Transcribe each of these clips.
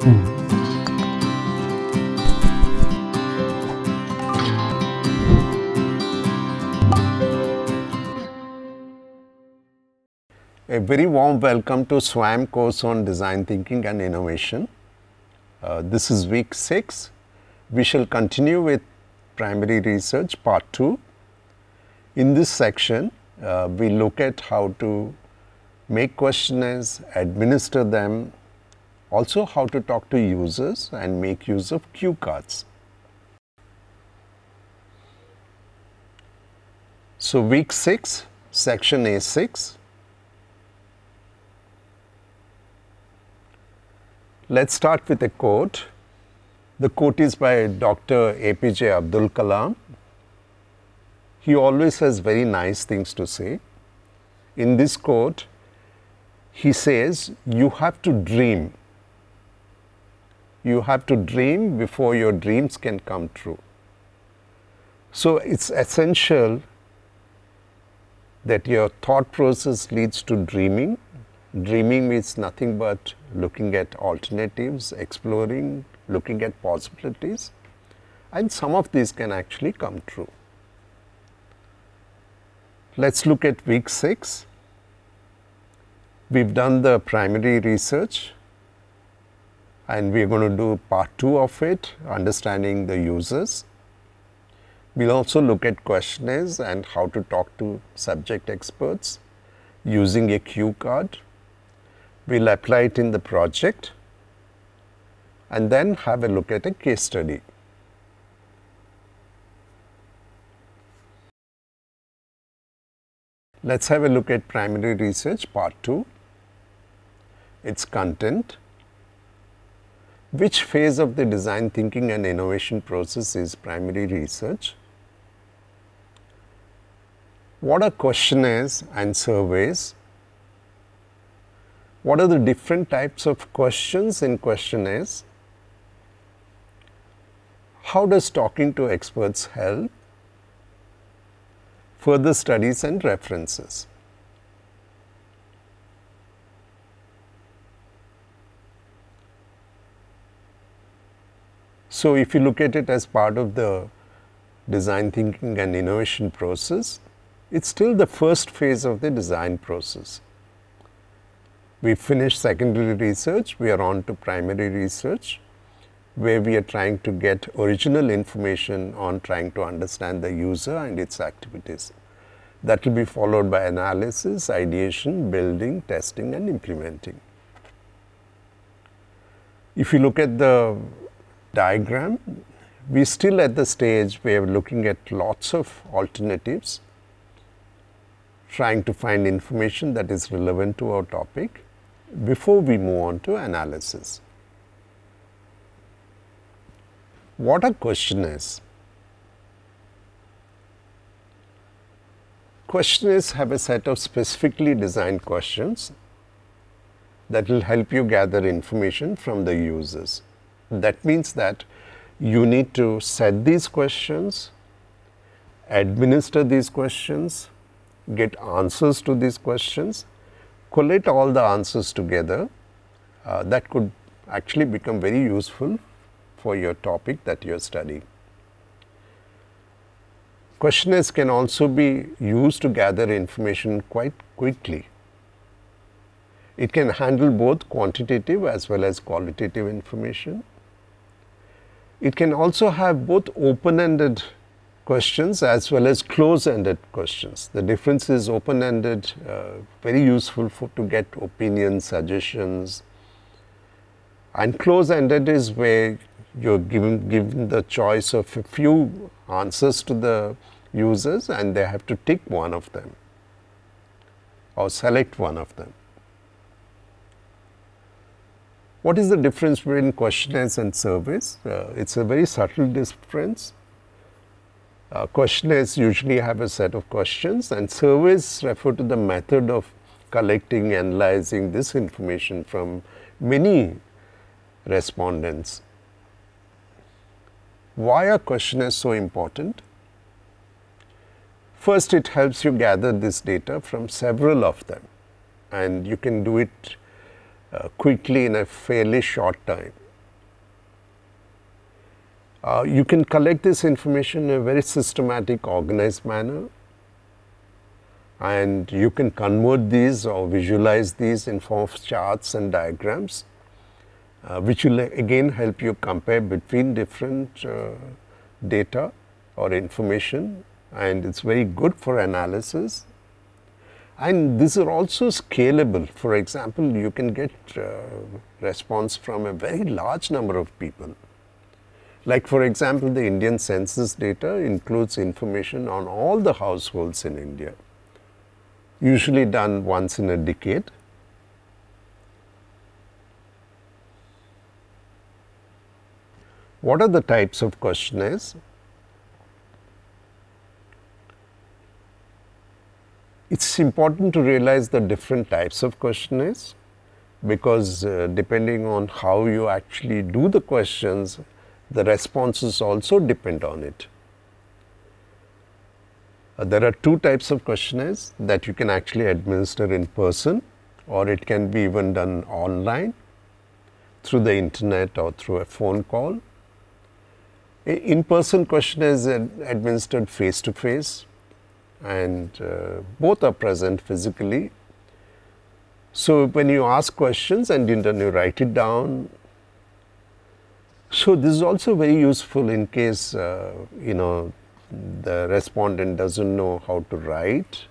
A very warm welcome to SWAYAM course on design thinking and innovation. Uh, this is week 6. We shall continue with primary research part 2. In this section, uh, we look at how to make questionnaires, administer them, also how to talk to users and make use of cue cards. So, week 6, section A6 Let's start with a quote. The quote is by Dr. APJ Abdul Kalam. He always has very nice things to say. In this quote, he says, You have to dream. You have to dream before your dreams can come true. So, it's essential that your thought process leads to dreaming Dreaming means nothing but looking at alternatives, exploring, looking at possibilities, and some of these can actually come true. Let's look at week 6. We've done the primary research and we're going to do part 2 of it, understanding the users. We'll also look at questionnaires and how to talk to subject experts using a cue card we will apply it in the project and then have a look at a case study. Let us have a look at primary research part 2, its content, which phase of the design thinking and innovation process is primary research, what are questionnaires and surveys what are the different types of questions in questionnaires? How does talking to experts help? Further studies and references. So, if you look at it as part of the design thinking and innovation process, it is still the first phase of the design process. We finished secondary research, we are on to primary research where we are trying to get original information on trying to understand the user and its activities. That will be followed by analysis, ideation, building, testing and implementing. If you look at the diagram, we're still at the stage where we are looking at lots of alternatives, trying to find information that is relevant to our topic before we move on to analysis. What a question is. Questionnaires have a set of specifically designed questions that will help you gather information from the users. That means that you need to set these questions, administer these questions, get answers to these questions collate all the answers together, uh, that could actually become very useful for your topic that you are studying. Questionnaires can also be used to gather information quite quickly. It can handle both quantitative as well as qualitative information. It can also have both open-ended questions as well as close-ended questions. The difference is open-ended, uh, very useful for to get opinions, suggestions, and close-ended is where you're given given the choice of a few answers to the users and they have to tick one of them or select one of them. What is the difference between questionnaires and surveys? Uh, it's a very subtle difference. Uh, questionnaires usually have a set of questions and surveys refer to the method of collecting, and analyzing this information from many respondents. Why are questionnaires so important? First, it helps you gather this data from several of them and you can do it uh, quickly in a fairly short time. Uh, you can collect this information in a very systematic, organized manner. And you can convert these or visualize these in form of charts and diagrams uh, which will again help you compare between different uh, data or information. And it's very good for analysis and these are also scalable for example you can get uh, response from a very large number of people like for example the indian census data includes information on all the households in india usually done once in a decade. What are the types of questionnaires? It's important to realize the different types of questionnaires because uh, depending on how you actually do the questions, the responses also depend on it. Uh, there are two types of questionnaires that you can actually administer in person or it can be even done online through the internet or through a phone call. In-person questionnaires are administered face to face and uh, both are present physically. So, when you ask questions and then you write it down, so this is also very useful in case uh, you know the respondent doesn't know how to write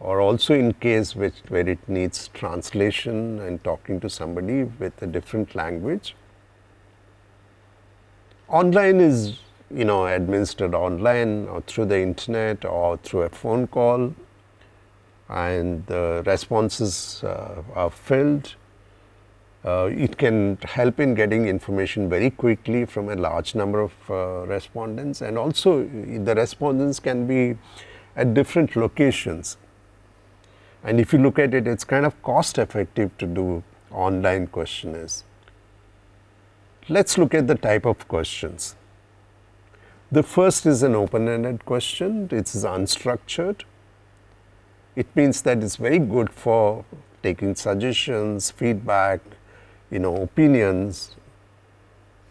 or also in case which where it needs translation and talking to somebody with a different language. Online is you know administered online or through the internet or through a phone call and the responses uh, are filled uh, it can help in getting information very quickly from a large number of uh, respondents and also the respondents can be at different locations. And if you look at it, it's kind of cost effective to do online questionnaires. Let's look at the type of questions. The first is an open-ended question. It is unstructured. It means that it's very good for taking suggestions, feedback, you know, opinions,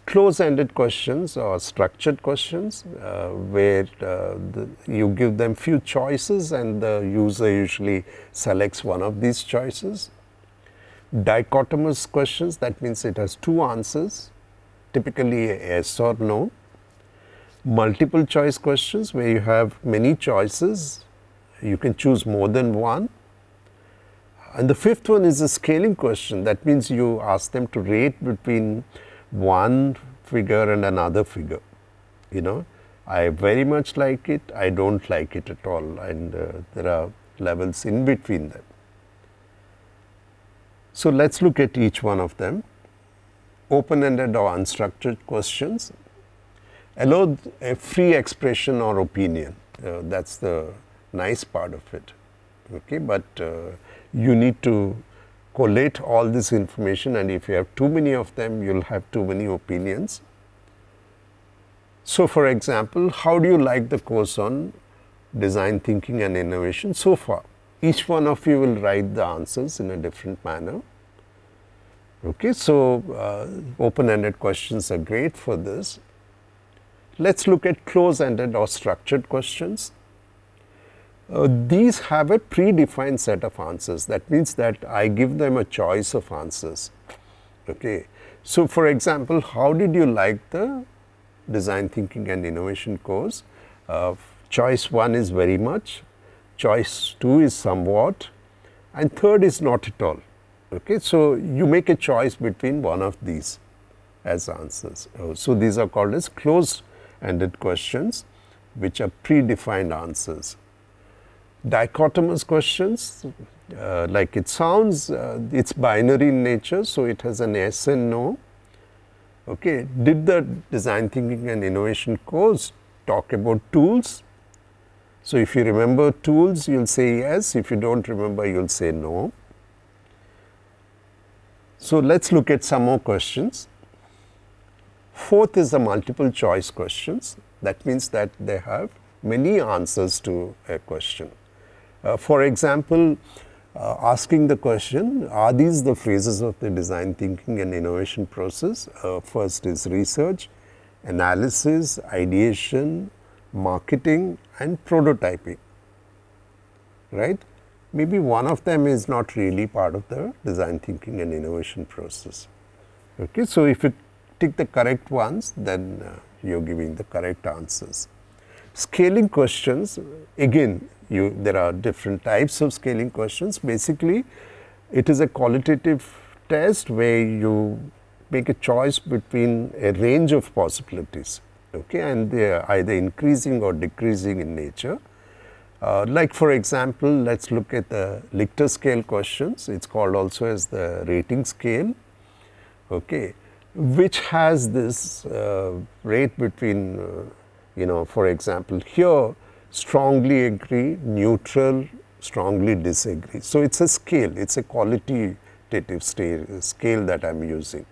close-ended questions or structured questions uh, where uh, the, you give them few choices and the user usually selects one of these choices. Dichotomous questions, that means it has two answers, typically yes or no. Multiple choice questions where you have many choices, you can choose more than one and the fifth one is a scaling question. That means you ask them to rate between one figure and another figure. You know, I very much like it, I don't like it at all, and uh, there are levels in between them. So, let us look at each one of them. Open ended or unstructured questions allow a free expression or opinion. Uh, that is the nice part of it. Okay, but uh, you need to collate all this information and if you have too many of them, you will have too many opinions. So, for example, how do you like the course on design thinking and innovation so far? Each one of you will write the answers in a different manner. Okay, so uh, open-ended questions are great for this. Let's look at close-ended or structured questions. Uh, these have a predefined set of answers. That means that I give them a choice of answers. Okay. So, for example, how did you like the design thinking and innovation course? Uh, choice 1 is very much, choice 2 is somewhat and third is not at all. Okay. So, you make a choice between one of these as answers. Uh, so, these are called as closed ended questions which are predefined answers. Dichotomous questions uh, like it sounds uh, it's binary in nature so it has an yes and no. Okay did the design thinking and innovation course talk about tools? So if you remember tools you'll say yes. If you don't remember you'll say no. So let's look at some more questions fourth is the multiple choice questions that means that they have many answers to a question uh, for example, uh, asking the question, are these the phases of the design thinking and innovation process? Uh, first is research, analysis, ideation, marketing and prototyping, right. Maybe one of them is not really part of the design thinking and innovation process. Okay. So, if you tick the correct ones, then uh, you are giving the correct answers. Scaling questions, again you there are different types of scaling questions. Basically, it is a qualitative test where you make a choice between a range of possibilities okay, and they are either increasing or decreasing in nature. Uh, like for example, let us look at the Likert scale questions, it is called also as the rating scale, okay, which has this uh, rate between, uh, you know, for example, here strongly agree, neutral, strongly disagree. So, it is a scale, it is a qualitative scale that I am using.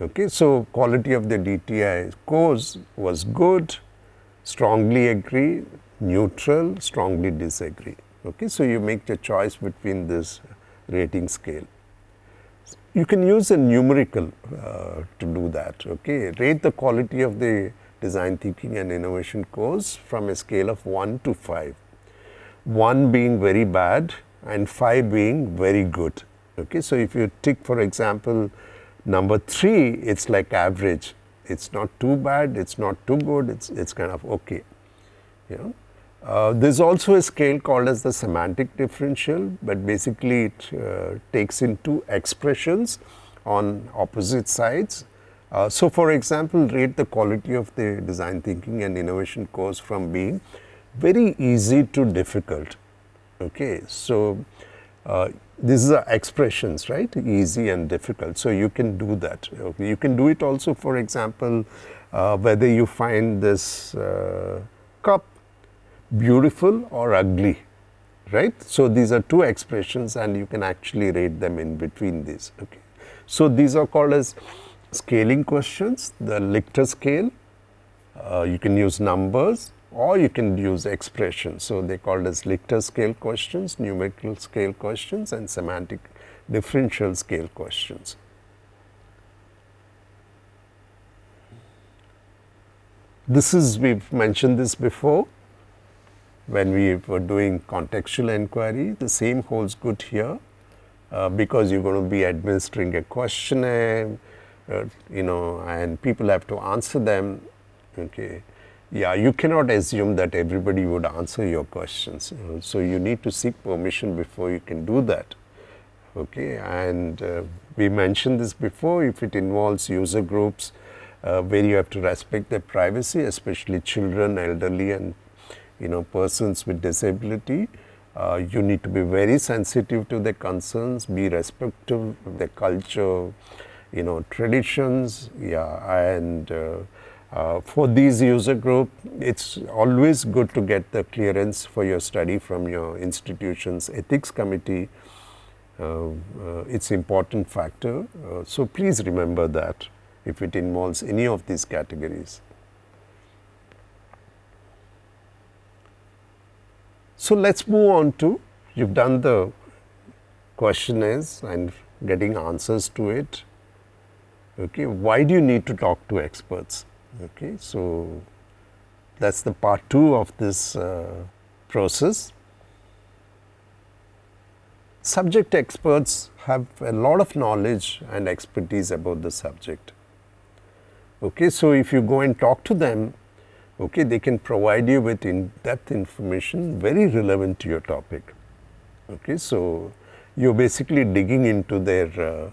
Okay. So, quality of the DTI course was good, strongly agree, neutral, strongly disagree. Okay. So, you make the choice between this rating scale. You can use a numerical uh, to do that. Okay. Rate the quality of the design thinking and innovation course from a scale of 1 to 5. 1 being very bad and 5 being very good. Okay. So, if you tick for example, Number 3, it is like average. It is not too bad, it is not too good, it is it's kind of okay. You know? Uh, there is also a scale called as the semantic differential, but basically it uh, takes in two expressions on opposite sides. Uh, so, for example, rate the quality of the design thinking and innovation course from being very easy to difficult. Okay. So, uh, these are expressions, right, easy and difficult. So, you can do that. Okay. You can do it also, for example, uh, whether you find this uh, cup beautiful or ugly, right. So, these are two expressions and you can actually rate them in between these. Okay. So, these are called as scaling questions, the Likert scale. Uh, you can use numbers or you can use expressions. So, they called as Likert scale questions, numerical scale questions and semantic differential scale questions. This is we have mentioned this before when we were doing contextual inquiry the same holds good here uh, because you are going to be administering a questionnaire uh, you know and people have to answer them okay yeah, you cannot assume that everybody would answer your questions. So, you need to seek permission before you can do that. Okay, and uh, we mentioned this before, if it involves user groups uh, where you have to respect their privacy, especially children, elderly and you know persons with disability, uh, you need to be very sensitive to their concerns, be respectful of their culture, you know, traditions, yeah, and uh, uh, for these user group, it's always good to get the clearance for your study from your institution's ethics committee. Uh, uh, it's important factor. Uh, so please remember that if it involves any of these categories. So let's move on to, you've done the questionnaires and getting answers to it. Okay, why do you need to talk to experts? Okay, so that's the part two of this uh, process. Subject experts have a lot of knowledge and expertise about the subject. Okay, so if you go and talk to them, okay, they can provide you with in-depth information very relevant to your topic. Okay, so you're basically digging into their, uh,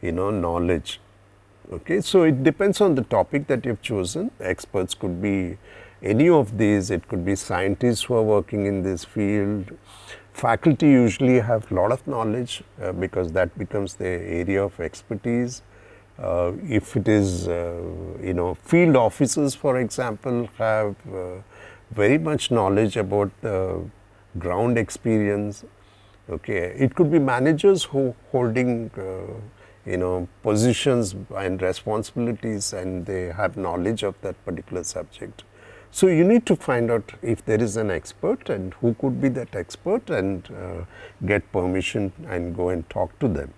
you know, knowledge Okay. So, it depends on the topic that you have chosen. Experts could be any of these, it could be scientists who are working in this field. Faculty usually have a lot of knowledge uh, because that becomes their area of expertise. Uh, if it is, uh, you know, field officers, for example, have uh, very much knowledge about the ground experience. Okay. It could be managers who holding uh, you know positions and responsibilities and they have knowledge of that particular subject. So, you need to find out if there is an expert and who could be that expert and uh, get permission and go and talk to them.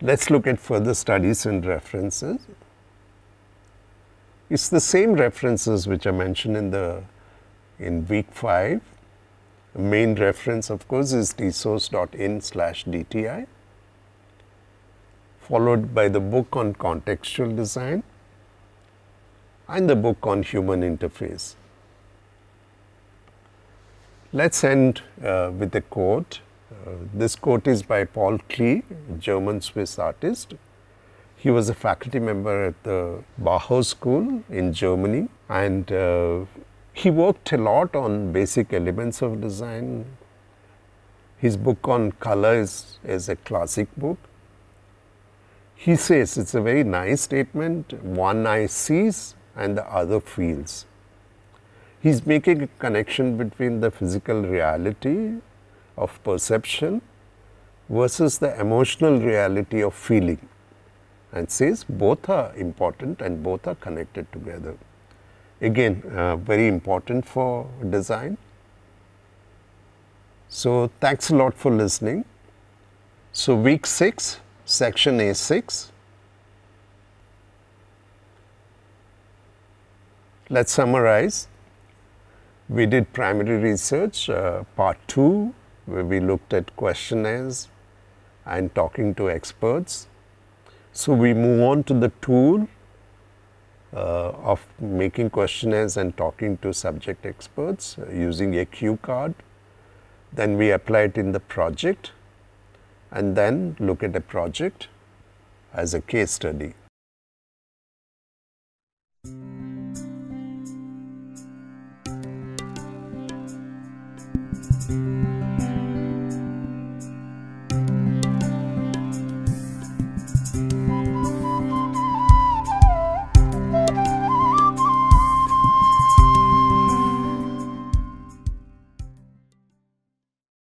Let's look at further studies and references. It's the same references which are mentioned in the in week 5. The main reference of course is dsource.in slash DTI followed by the book on contextual design and the book on human interface. Let's end uh, with a quote. Uh, this quote is by Paul Klee, German Swiss artist. He was a faculty member at the Bauhaus School in Germany and uh, he worked a lot on basic elements of design. His book on color is, is a classic book. He says it's a very nice statement one eye sees and the other feels. He's making a connection between the physical reality of perception versus the emotional reality of feeling and says both are important and both are connected together. Again, uh, very important for design. So, thanks a lot for listening. So, week 6 section A6. Let's summarize. We did primary research, uh, part 2, where we looked at questionnaires and talking to experts. So, we move on to the tool uh, of making questionnaires and talking to subject experts uh, using a cue card. Then we apply it in the project and then look at a project as a case study.